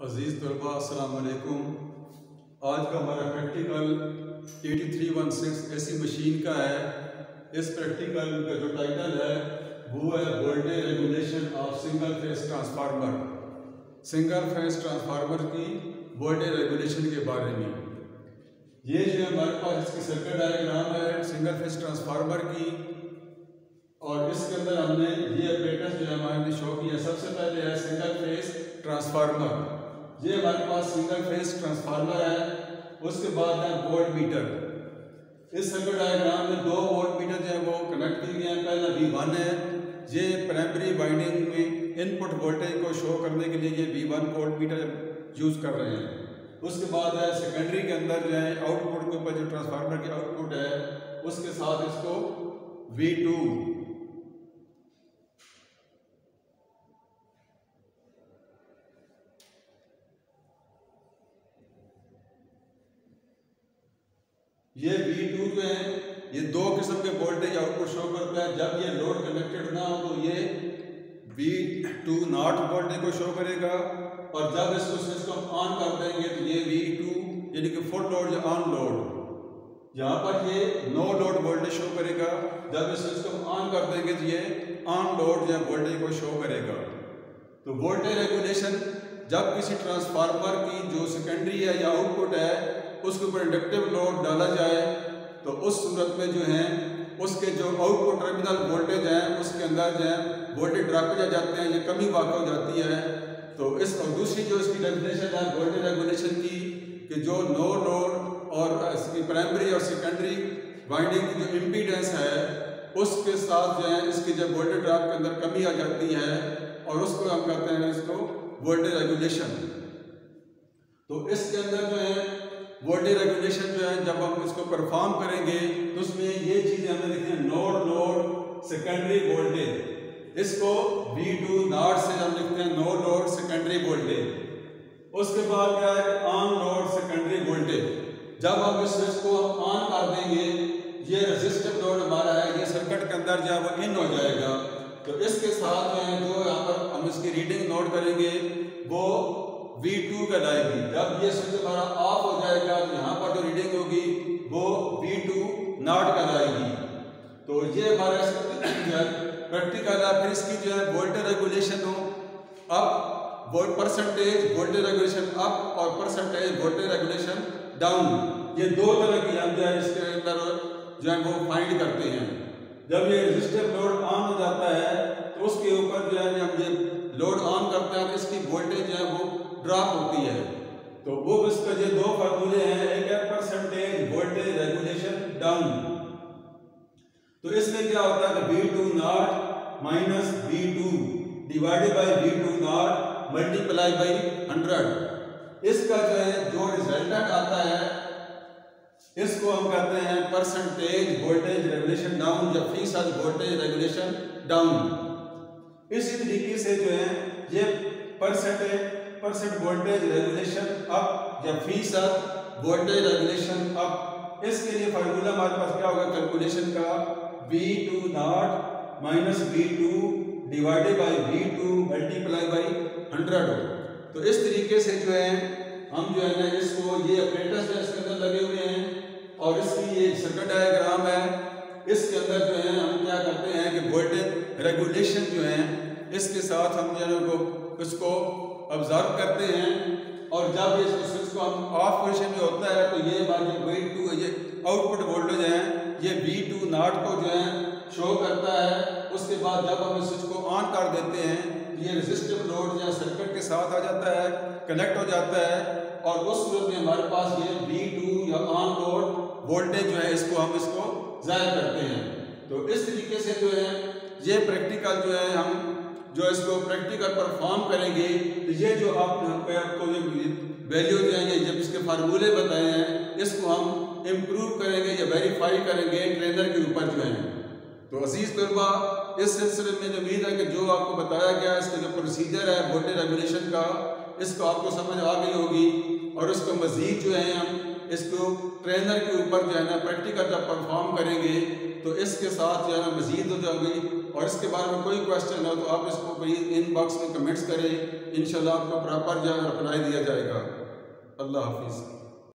अज़ीज़ तलबा असलकुम आज का हमारा प्रैक्टिकल 8316 ऐसी मशीन का है। इस प्रैक्टिकल का जो टाइटल है, वो है voltage regulation of single phase transformer single phase transformer की वोल्टेज रेगुलेशन के बारे में। ये जो है हमारे पास, इसकी सर्किट डायग्राम है सिंगल फेस ट्रांसफार्मर की। और इसके अंदर हमने ये ऑपरेटर्स जो है हमारे शो किया सबसे पहले है सिंगल फेस ट्रांसफार्मर ये हमारे पास सिंगल फेस ट्रांसफार्मर है, उसके बाद है वोल्ट मीटर इस सर्किट डायग्राम में दो वोल्ट मीटर जो है वो कनेक्ट किए गए हैं। पहला वी वन है, ये प्राइमरी वाइंडिंग में इनपुट वोल्टेज को शो करने के लिए ये V one volt meter use कर रहे हैं। उसके बाद है सेकेंडरी के अंदर जो है आउटपुट के ऊपर जो ट्रांसफार्मर की आउटपुट है, उसके साथ इसको वी टू ये वी टू जो है, ये दो किस्म के वोल्टेज आउटपुट शो करता है। जब ये लोड कनेक्टेड ना हो तो ये वी टू नॉट वोल्टेज को शो करेगा। और जब इसको स्विच को ऑन कर देंगे तो ये वी टू यानी कि फुल लोड या ऑन लोड यहाँ पर ये नो लोड वोल्टेज शो करेगा। जब इस स्विच को ऑन कर देंगे तो ये ऑन लोड या वोल्टेज को शो करेगा। तो वोल्टेज रेगुलेशन जब किसी ट्रांसफार्मर की जो सेकेंडरी है या आउटपुट है उसके ऊपर इंडक्टिव लोड डाला जाए तो उस सूरत में जो है, उसके जो आउटपुट टर्मिनल वोल्टेज है, उसके अंदर जो है वोल्टेज ड्रॉप जा जाते हैं, ये कमी वाक़ हो जाती है। तो इस और दूसरी जो इसकी डेफिनेशन है वोल्टेज रेगुलेशन की, कि जो नो लोड और इसकी प्राइमरी और सेकेंडरी वाइंडिंग की जो इम्पीडेंस है, उसके साथ जो है, इसकी जो वोल्टेज ड्रॉप के अंदर कमी आ जाती है, और उसको हम कहते हैं इसको वोल्टेज रेगुलेशन तो इसके अंदर जो है वोल्टेज रेगुलेशन जो है, जब हम इसको परफॉर्म करेंगे तो उसमें ये चीज़ें हमें लिखी हैं नोड लोड सेकेंडरी वोल्टेज इसको V2 टू नॉट से हम लिखते हैं नो लोड सेकेंडरी वोल्टेज उसके बाद क्या है ऑन लोड सेकेंडरी वोल्टेज जब हम इस स्विच को ऑन कर देंगे, ये रेजिस्टिव लोड हमारा है, ये सर्किट के अंदर जो है, वो इन हो जाएगा. तो इसके साथ है, जो यहाँ पर हम इसकी रीडिंग नोट करेंगे, वो V2 कहलाएगी जब ये स्विच हमारा ऑफ़ जाएगा तो यहाँ पर जो रीडिंग होगी, वो V2 नॉट कहलाएगी तो ये हमारा प्रैक्टिकल है फिर इसकी जो है वोल्टेज रेगुलेशन हो। Up percentage voltage regulation up और परसेंटेज वोल्टेज रेगुलेशन डाउन ये दो तरह की जो है, इसके अंदर जो है वो फाइंड करते हैं। जब ये रजिस्टर लोड ऑन हो जाता है तो उसके ऊपर जो है, हम ये लोड ऑन करते हैं तो इसकी वोल्टेज जो है वो ड्रॉप होती है। तो वो इसका ये दो फार्मूले हैं, एक है परसेंटेज वोल्टेज रेगुलेशन डाउन तो इसमें क्या होता है B two not minus B two divided by B two not multiply by hundred इसका जो है, जो रिजल्टेंट आता है, इसको हम कहते हैं परसेंटेज वोल्टेज रेगुलेशन डाउन या फ़ीसद वोल्टेज रेगुलेशन डाउन इसी तरीके से जो है, ये percentage percent voltage regulation up या फ़ीसद वोल्टेज रेगुलेशन अप इसके लिए फार्मूला हमारे पास क्या होगा? कैलकुलेशन का V two not minus V two divided by V two multiply by hundred तो इस तरीके से जो है, हम जो है ना इसको ये ऑपरेटर्स है इसके अंदर लगे हुए हैं और इसकी ये सर्किट डायग्राम है। इसके अंदर जो है हम क्या करते हैं कि वोल्टेज रेगुलेशन जो है, इसके साथ हम जो है इसको ऑब्ज़र्व करते हैं और जब ये स्विच को हम ऑफ़ पोजिशन में होता है तो ये हमारे वी टू ये आउटपुट वोल्टेज है, ये वी टू नाट को जो है शो करता है। उसके बाद जब हम स्विच को ऑन कर देते हैं तो ये रेजिस्टिव लोड या सर्किट के साथ आ जाता है कनेक्ट हो जाता है और उस सूरत में हमारे पास ये वी टू या ऑन लोड वोल्टेज जो है, इसको हम इसको ज़ाहिर करते हैं। तो इस तरीके से जो है, ये प्रैक्टिकल जो है, हम जो इसको प्रैक्टिकल परफॉर्म करेंगे तो ये जो आप आपको जो वैल्यू जो देंगे, जब इसके फार्मूले बताए हैं, इसको हम इम्प्रूव करेंगे या वेरीफाई करेंगे ट्रेनर के ऊपर जो है। तो अज़ीज़ तलबा इस सिलसिले में उम्मीद है कि जो आपको बताया गया, इसका जो प्रोसीजर है वोल्टेज रेगुलेशन का, इसको आपको समझ आ गई होगी और उसको मज़ीद जो है हम इसको ट्रेनर के ऊपर जो है ना प्रैक्टिकल जब परफॉर्म करेंगे तो इसके साथ जो है ना मज़ीद हो जाएगी और इसके बारे में कोई क्वेश्चन हो तो आप इसको इन बॉक्स में कमेंट्स करें। इन आपका प्रॉपर जो रिप्लाई दिया जाएगा। अल्लाह हाफिज़।